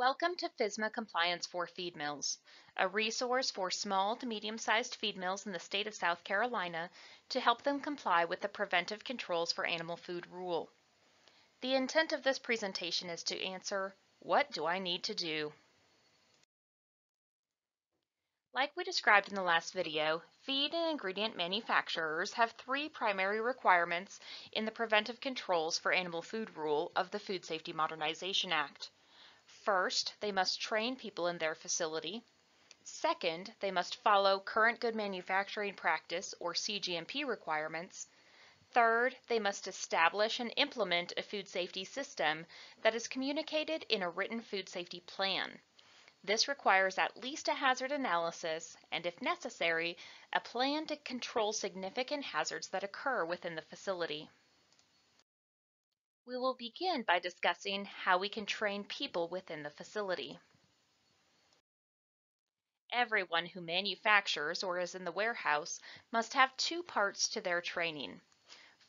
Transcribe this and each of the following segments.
Welcome to FSMA Compliance for Feed Mills, a resource for small to medium-sized feed mills in the state of South Carolina to help them comply with the Preventive Controls for Animal Food Rule. The intent of this presentation is to answer, what do I need to do? Like we described in the last video, feed and ingredient manufacturers have three primary requirements in the Preventive Controls for Animal Food Rule of the Food Safety Modernization Act. First, they must train people in their facility. Second, they must follow current good manufacturing practice or CGMP requirements. Third, they must establish and implement a food safety system that is communicated in a written food safety plan. This requires at least a hazard analysis and, if necessary, a plan to control significant hazards that occur within the facility. We will begin by discussing how we can train people within the facility. Everyone who manufactures or is in the warehouse must have two parts to their training.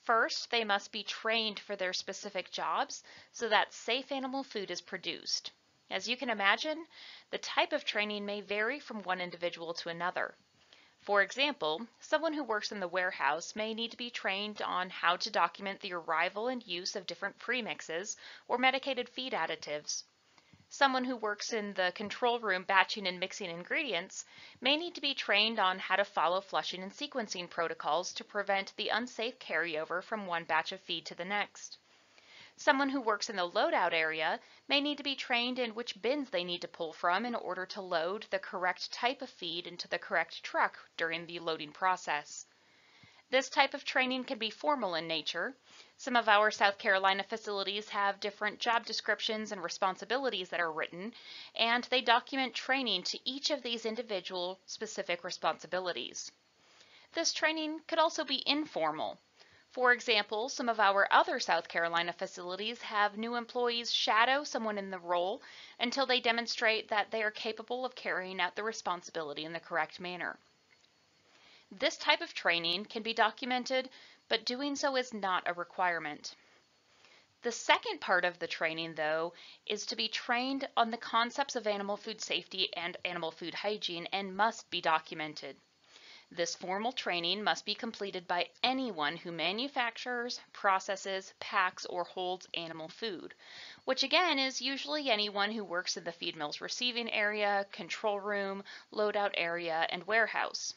First, they must be trained for their specific jobs so that safe animal food is produced. As you can imagine, the type of training may vary from one individual to another. For example, someone who works in the warehouse may need to be trained on how to document the arrival and use of different premixes or medicated feed additives. Someone who works in the control room batching and mixing ingredients may need to be trained on how to follow flushing and sequencing protocols to prevent the unsafe carryover from one batch of feed to the next. Someone who works in the loadout area may need to be trained in which bins they need to pull from in order to load the correct type of feed into the correct truck during the loading process. This type of training can be formal in nature. Some of our South Carolina facilities have different job descriptions and responsibilities that are written, and they document training to each of these individual specific responsibilities. This training could also be informal. For example, some of our other South Carolina facilities have new employees shadow someone in the role until they demonstrate that they are capable of carrying out the responsibility in the correct manner. This type of training can be documented, but doing so is not a requirement. The second part of the training, though, is to be trained on the concepts of animal food safety and animal food hygiene and must be documented. This formal training must be completed by anyone who manufactures, processes, packs, or holds animal food, which again is usually anyone who works in the feed mill's receiving area, control room, loadout area, and warehouse.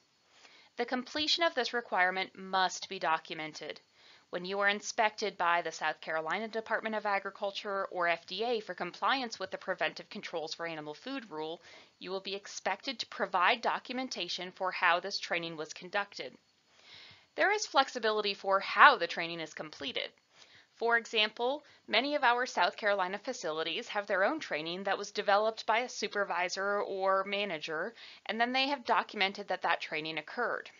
The completion of this requirement must be documented. When you are inspected by the South Carolina Department of Agriculture or FDA for compliance with the Preventive Controls for Animal Food Rule, you will be expected to provide documentation for how this training was conducted. There is flexibility for how the training is completed. For example, many of our South Carolina facilities have their own training that was developed by a supervisor or manager, and then they have documented that that training occurred.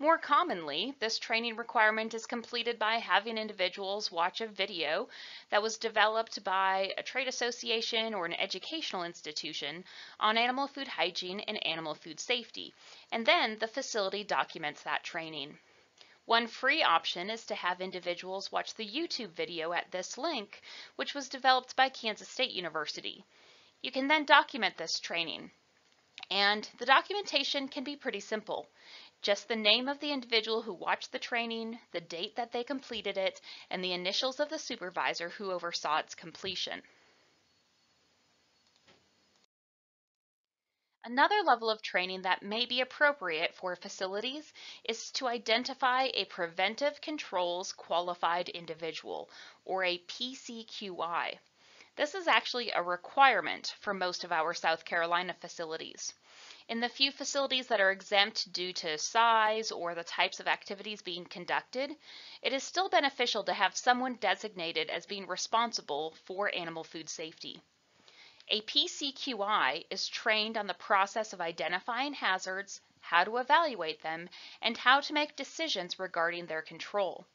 More commonly, this training requirement is completed by having individuals watch a video that was developed by a trade association or an educational institution on animal food hygiene and animal food safety, and then the facility documents that training. One free option is to have individuals watch the YouTube video at this link, which was developed by Kansas State University. You can then document this training. And the documentation can be pretty simple. Just the name of the individual who watched the training, the date that they completed it, and the initials of the supervisor who oversaw its completion. Another level of training that may be appropriate for facilities is to identify a Preventive Controls Qualified Individual, or a PCQI. This is actually a requirement for most of our South Carolina facilities. In the few facilities that are exempt due to size or the types of activities being conducted, it is still beneficial to have someone designated as being responsible for animal food safety. A PCQI is trained on the process of identifying hazards, how to evaluate them, and how to make decisions regarding their control.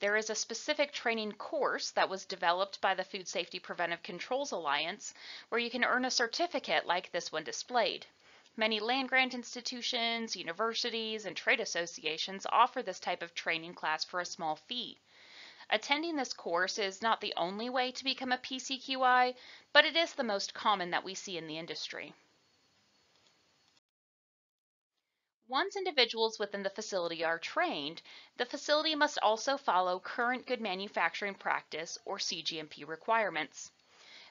There is a specific training course that was developed by the Food Safety Preventive Controls Alliance where you can earn a certificate like this one displayed. Many land-grant institutions, universities, and trade associations offer this type of training class for a small fee. Attending this course is not the only way to become a PCQI, but it is the most common that we see in the industry. Once individuals within the facility are trained, the facility must also follow current good manufacturing practice or CGMP requirements.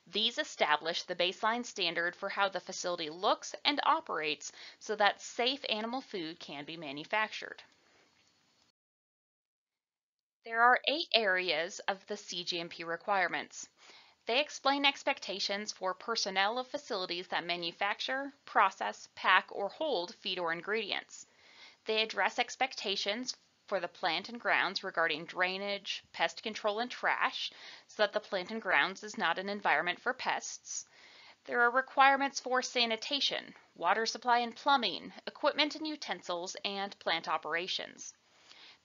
These establish the baseline standard for how the facility looks and operates so that safe animal food can be manufactured. There are eight areas of the CGMP requirements. They explain expectations for personnel of facilities that manufacture, process, pack, or hold feed or ingredients. They address expectations for the plant and grounds regarding drainage, pest control, and trash, so that the plant and grounds is not an environment for pests. There are requirements for sanitation, water supply and plumbing, equipment and utensils, and plant operations.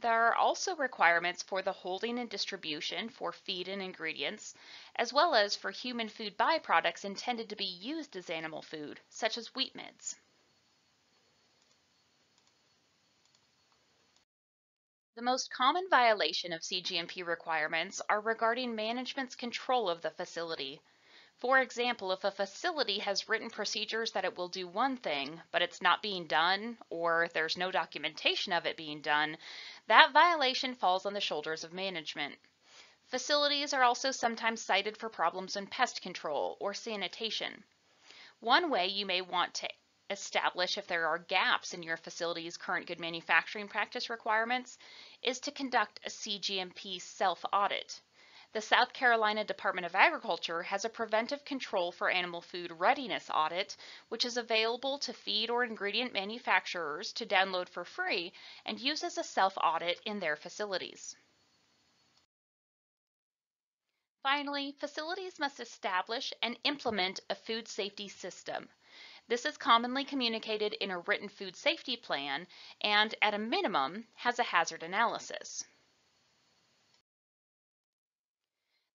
There are also requirements for the holding and distribution for feed and ingredients, as well as for human food byproducts intended to be used as animal food, such as wheat midds. The most common violation of CGMP requirements are regarding management's control of the facility. For example, if a facility has written procedures that it will do one thing, but it's not being done, or there's no documentation of it being done, that violation falls on the shoulders of management. Facilities are also sometimes cited for problems in pest control or sanitation. One way you may want to establish if there are gaps in your facility's current good manufacturing practice requirements is to conduct a CGMP self-audit. The South Carolina Department of Agriculture has a preventive control for animal food readiness audit, which is available to feed or ingredient manufacturers to download for free and use as a self-audit in their facilities. Finally, facilities must establish and implement a food safety system. This is commonly communicated in a written food safety plan and, at a minimum, has a hazard analysis.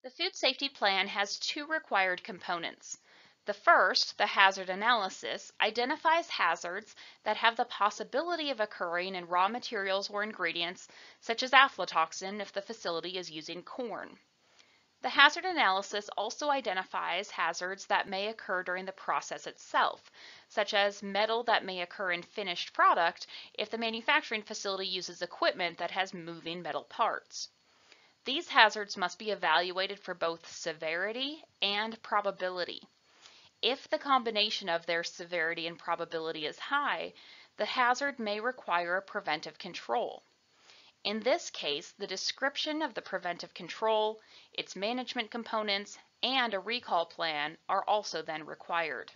The food safety plan has two required components. The first, the hazard analysis, identifies hazards that have the possibility of occurring in raw materials or ingredients, such as aflatoxin if the facility is using corn. The hazard analysis also identifies hazards that may occur during the process itself, such as metal that may occur in finished product if the manufacturing facility uses equipment that has moving metal parts. These hazards must be evaluated for both severity and probability. If the combination of their severity and probability is high, the hazard may require a preventive control. In this case, the description of the preventive control, its management components, and a recall plan are also then required.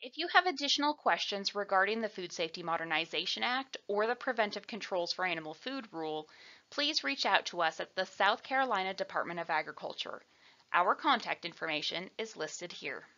If you have additional questions regarding the Food Safety Modernization Act or the Preventive Controls for Animal Food Rule, please reach out to us at the South Carolina Department of Agriculture. Our contact information is listed here.